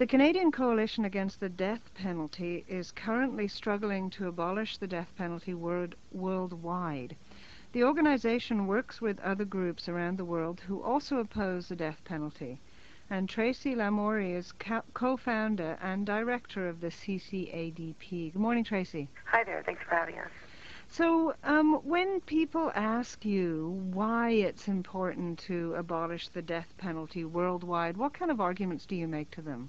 The Canadian Coalition Against the Death Penalty is currently struggling to abolish the death penalty world, worldwide. The organization works with other groups around the world who also oppose the death penalty. And Tracy Lamourie is co-founder and director of the CCADP. Good morning, Tracy. Hi there. Thanks for having us. So, um, when people ask you why it's important to abolish the death penalty worldwide, what kind of arguments do you make to them?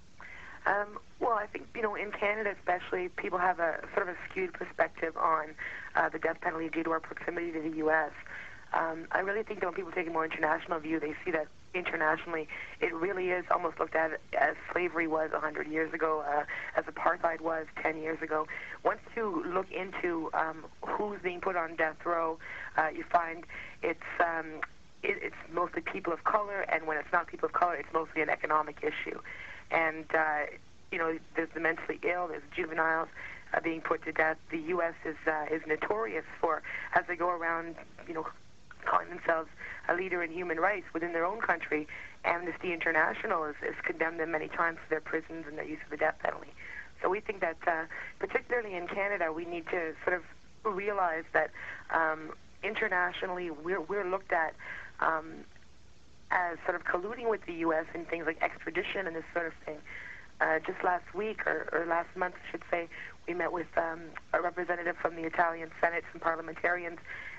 Um, well, I think you know in Canada especially, people have a sort of a skewed perspective on uh, the death penalty due to our proximity to the U.S. Um, I really think that when people take a more international view, they see that internationally, it really is almost looked at as slavery was 100 years ago, uh, as apartheid was 10 years ago. Once you look into um, who's being put on death row, uh, you find it's um, it, it's mostly people of color, and when it's not people of color, it's mostly an economic issue. And uh, you know, there's the mentally ill, there's juveniles uh, being put to death. The U.S. is uh, is notorious for as they go around, you know, calling themselves a leader in human rights within their own country. Amnesty International has, has condemned them many times for their prisons and their use of the death penalty. So we think that, uh, particularly in Canada, we need to sort of realize that um, internationally we're, we're looked at um, as sort of colluding with the U.S. in things like extradition and this sort of thing. Uh, just last week, or, or last month, I should say, we met with um, a representative from the Italian Senate, some parliamentarians,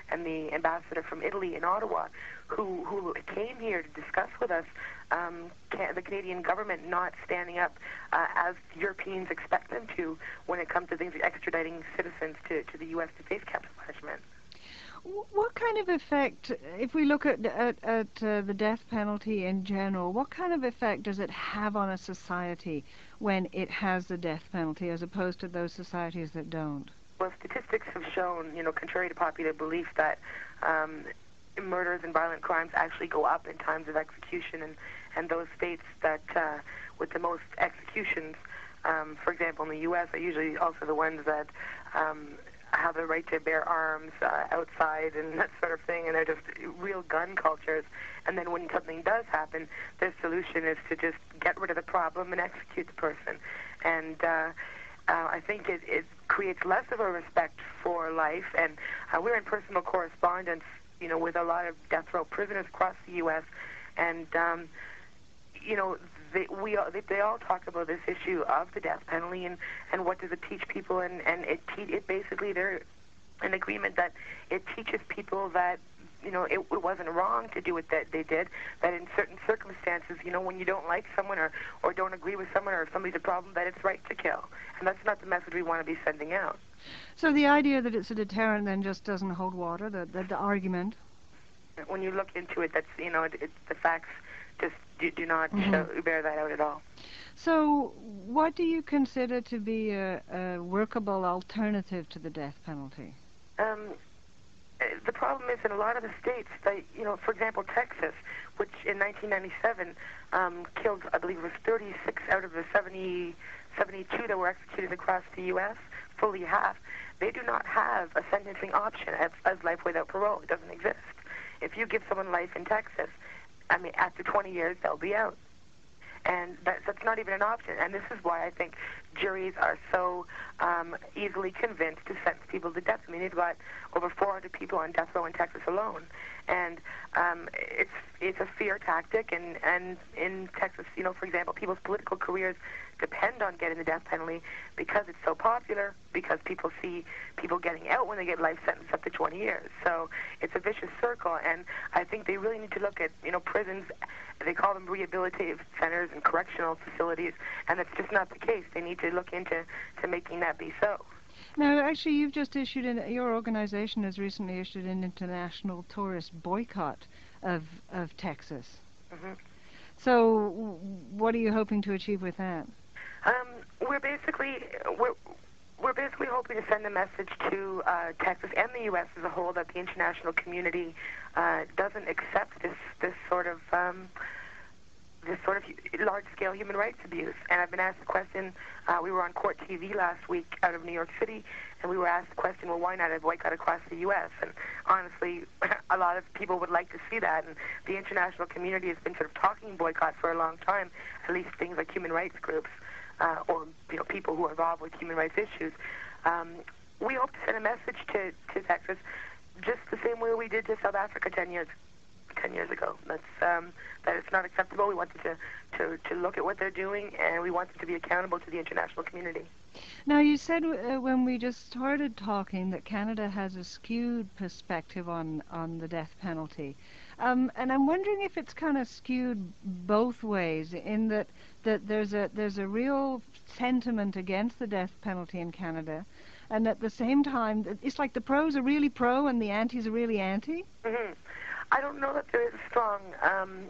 and the ambassador from Italy in Ottawa, who who came here to discuss with us um, can, the Canadian government not standing up uh, as Europeans expect them to when it comes to things like extraditing citizens to, to the U.S. to face capital punishment. What kind of effect, if we look at at, at uh, the death penalty in general, what kind of effect does it have on a society when it has the death penalty, as opposed to those societies that don't? Well, statistics have shown, you know, contrary to popular belief, that um, murders and violent crimes actually go up in times of execution, and, and those states that uh, with the most executions, um, for example, in the U.S., are usually also the ones that um, have the right to bear arms uh, outside and that sort of thing, and they're just real gun cultures. And then when something does happen, their solution is to just get rid of the problem and execute the person. And uh, uh, I think it, it creates less of a respect for life. And uh, we're in personal correspondence, you know, with a lot of death row prisoners across the U.S. And um, you know, they, we all, they, they all talk about this issue of the death penalty and and what does it teach people. And and it te- it basically they're in agreement that it teaches people that you know, it, it wasn't wrong to do what that they did. That in certain circumstances, you know, when you don't like someone or or don't agree with someone or if somebody's a problem, that it's right to kill. And that's not the message we want to be sending out. So the idea that it's a deterrent then just doesn't hold water. The the, the argument. When you look into it, that's you know, it, it, the facts just do, do not mm-hmm. show, bear that out at all. So, what do you consider to be a, a workable alternative to the death penalty? Um, the problem is in a lot of the states that you know, for example, Texas, which in 1997 um, killed, I believe it was 36 out of the 70, 72 that were executed across the U.S., fully half. They do not have a sentencing option as, as life without parole. It doesn't exist. If you give someone life in Texas, I mean, after 20 years, they'll be out and that, that's not even an option. And this is why I think juries are so um, easily convinced to sentence people to death. I mean, they've got over 400 people on death row in Texas alone, and um, it's it's a fear tactic. And and in Texas, you know, for example, people's political careers depend on getting the death penalty because it's so popular. Because people see people getting out when they get life sentence up to 20 years. So it's a vicious circle. And I think they really need to look at you know prisons. They call them rehabilitative centers and correctional facilities, and that's just not the case. They need to look into to making that be so. Now, actually, you've just issued an, your organization has recently issued an international tourist boycott of of Texas. Mm-hmm. So, what are you hoping to achieve with that? Um, we're basically we're we're basically hoping to send a message to uh, Texas and the U.S. as a whole that the international community uh, doesn't accept this this sort of um, this sort of large-scale human rights abuse. And I've been asked the question. Uh, we were on Court TV last week out of New York City, and we were asked the question, well, why not a boycott across the U.S.? And honestly, a lot of people would like to see that, and the international community has been sort of talking boycott for a long time. At least things like human rights groups uh, or you know people who are involved with human rights issues. Um, we hope to send a message to, to Texas just the same way we did to South Africa 10 years 10 years ago. That's um, that it's not acceptable. We want them to, to, to look at what they're doing, and we want them to be accountable to the international community. Now, you said uh, when we just started talking that Canada has a skewed perspective on, on the death penalty. Um, and I'm wondering if it's kind of skewed both ways, in that, that there's a there's a real sentiment against the death penalty in Canada, and at the same time, it's like the pros are really pro and the antis are really anti. Mm-hmm. I don't know that there is a strong um,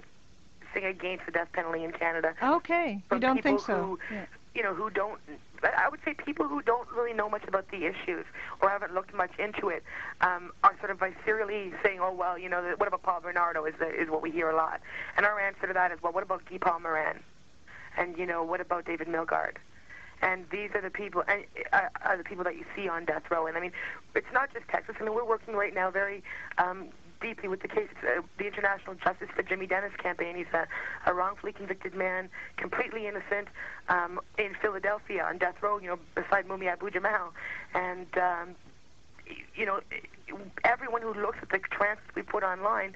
thing against the death penalty in Canada. Okay, you don't think so? Who, yeah. You know, who don't. I would say people who don't really know much about the issues or haven't looked much into it um, are sort of viscerally saying, "Oh well, you know, what about Paul Bernardo?" Is the, is what we hear a lot. And our answer to that is, "Well, what about Guy Paul Morin?" And you know, what about David Milgaard? and these are the people and uh, are the people that you see on death row. And I mean, it's not just Texas. I mean, we're working right now very um, deeply with the case, uh, the International Justice for Jimmy Dennis campaign. He's a, a wrongfully convicted man, completely innocent, um, in Philadelphia on death row, you know, beside Mumia Abu Jamal. And, um, you know, everyone who looks at the transcripts we put online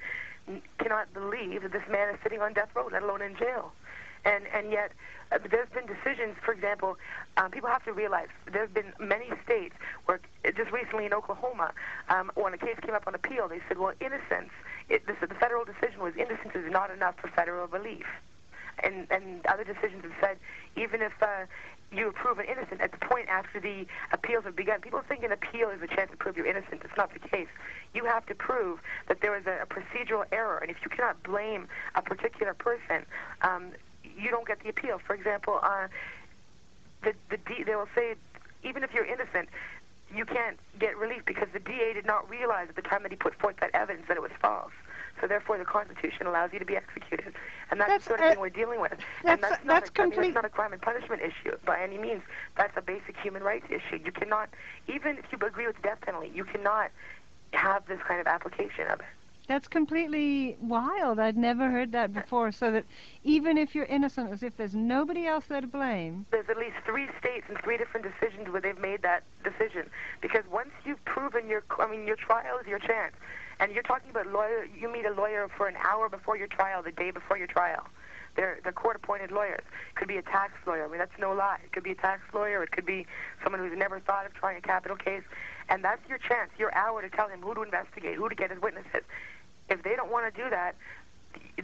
cannot believe that this man is sitting on death row, let alone in jail. And, and yet, uh, there's been decisions, for example, um, people have to realize there's been many states where, just recently in Oklahoma, um, when a case came up on appeal, they said, well, innocence, it, this, the federal decision was innocence is not enough for federal relief. And, and other decisions have said, even if uh, you are proven innocent at the point after the appeals have begun. People think an appeal is a chance to prove you're innocent. It's not the case. You have to prove that there is a, a procedural error, and if you cannot blame a particular person, um, you don't get the appeal. For example, uh, the the D, they will say even if you're innocent, you can't get relief because the DA did not realize at the time that he put forth that evidence that it was false. So therefore, the Constitution allows you to be executed, and that's, that's the sort of uh, thing we're dealing with. That's, and that's, not that's a, complete. I mean, not a crime and punishment issue by any means. That's a basic human rights issue. You cannot, even if you agree with the death penalty, you cannot have this kind of application of it. That's completely wild. I'd never heard that uh, before. So that even if you're innocent, as if there's nobody else there to blame. There's at least three states and three different decisions where they've made that decision. Because once you've proven your, I mean, your trial is your chance. And you're talking about lawyer. You meet a lawyer for an hour before your trial, the day before your trial. They're, they're court-appointed lawyers. Could be a tax lawyer. I mean, that's no lie. It could be a tax lawyer. It could be someone who's never thought of trying a capital case. And that's your chance, your hour to tell him who to investigate, who to get as witnesses. If they don't want to do that,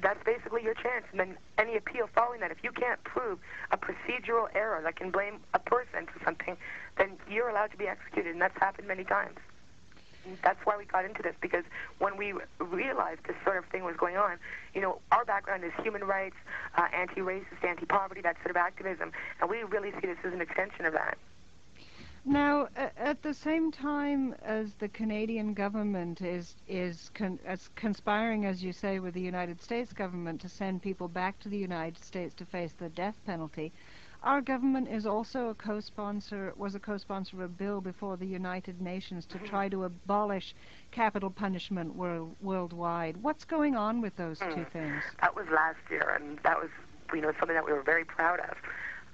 that's basically your chance. And then any appeal following that, if you can't prove a procedural error that can blame a person for something, then you're allowed to be executed, and that's happened many times. That's why we got into this because when we realized this sort of thing was going on, you know, our background is human rights, uh, anti-racist, anti-poverty, that sort of activism, and we really see this as an extension of that. Now, at the same time as the Canadian government is is con as conspiring, as you say, with the United States government to send people back to the United States to face the death penalty, our government is also a co-sponsor, was a co-sponsor of a bill before the United Nations to try to abolish capital punishment world, worldwide. What's going on with those two hmm. things? That was last year, and that was, you know, something that we were very proud of.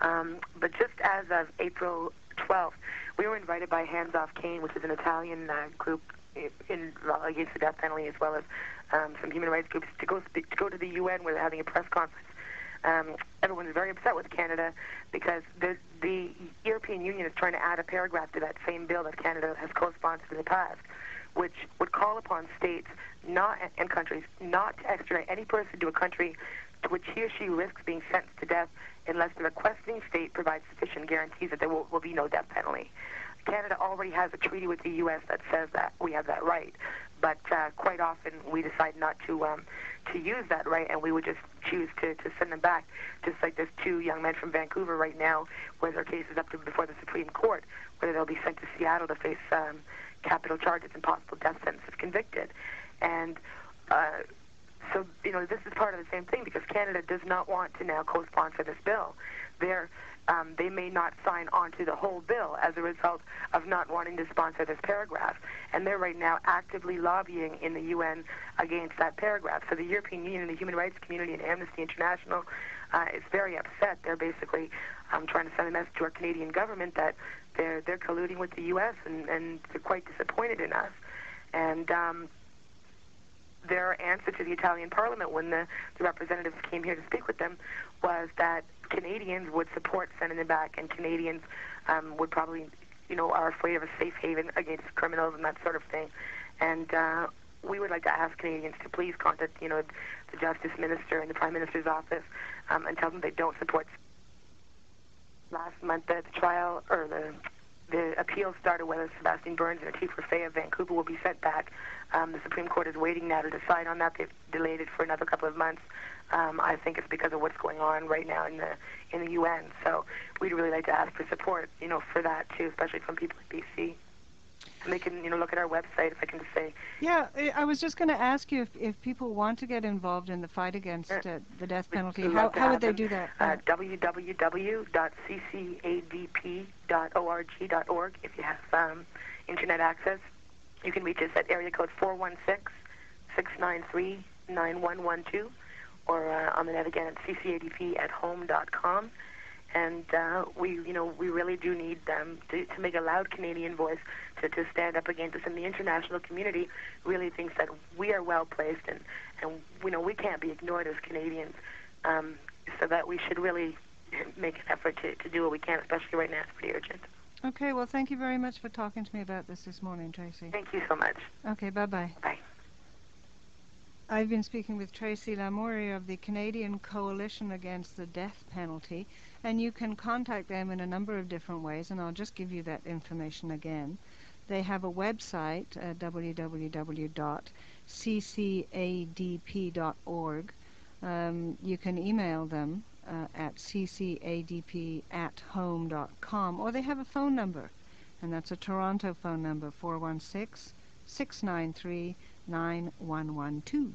Um, but just as of April 12th, we were invited by Hands Off Cain, which is an Italian uh, group in against the death penalty, as well as um, some human rights groups, to go speak, to go to the UN where they're having a press conference. Um, everyone's very upset with Canada because the the European Union is trying to add a paragraph to that same bill that Canada has co-sponsored in the past, which would call upon states not and countries not to extradite any person to a country to which he or she risks being sentenced to death unless the requesting state provides sufficient guarantees that there will, will be no death penalty. Canada already has a treaty with the U.S. that says that we have that right, but uh, quite often we decide not to um, to use that right, and we would just choose to, to send them back. Just like there's two young men from Vancouver right now, where their case is up to before the Supreme Court, whether they'll be sent to Seattle to face um, capital charges and possible death sentence if convicted. And uh, so, you know, this is part of the same thing because Canada does not want to now co-sponsor this bill. They're, um, they may not sign on to the whole bill as a result of not wanting to sponsor this paragraph. And they're right now actively lobbying in the UN against that paragraph. So the European Union, the human rights community, and Amnesty International uh, is very upset. They're basically um, trying to send a message to our Canadian government that they're they're colluding with the U.S. and, and they're quite disappointed in us. And um, their answer to the Italian Parliament when the, the representatives came here to speak with them was that Canadians would support sending them back, and Canadians um, would probably, you know, are afraid of a safe haven against criminals and that sort of thing. And uh, we would like to ask Canadians to please contact, you know, the Justice Minister and the Prime Minister's office um, and tell them they don't support. Last month, the, the trial or the the appeal started whether Sebastian Burns and Atif Rafay of Vancouver will be sent back. Um, the Supreme Court is waiting now to decide on that. They've delayed it for another couple of months. Um, I think it's because of what's going on right now in the in the UN. So we'd really like to ask for support, you know, for that too, especially from people in BC. And they can, you know, look at our website. If I can just say. Yeah, I was just going to ask you if, if people want to get involved in the fight against uh, the death penalty, how, how would they do that? Uh, www.ccadp.org. If you have um, internet access, you can reach us at area code 416-693-9112, or uh, on the net again at ccadp at home.com and uh, we, you know, we really do need them to, to make a loud Canadian voice to, to stand up against us. And the international community really thinks that we are well placed, and and you know we can't be ignored as Canadians. Um, so that we should really make an effort to, to do what we can, especially right now. It's pretty urgent. Okay. Well, thank you very much for talking to me about this this morning, Tracy. Thank you so much. Okay. Bye bye. Bye. I've been speaking with Tracy Lamourie of the Canadian Coalition Against the Death Penalty, and you can contact them in a number of different ways, and I'll just give you that information again. They have a website, uh, www.ccadp.org. Um, you can email them uh, at ccadp at home.com, or they have a phone number, and that's a Toronto phone number, 416 693 9112.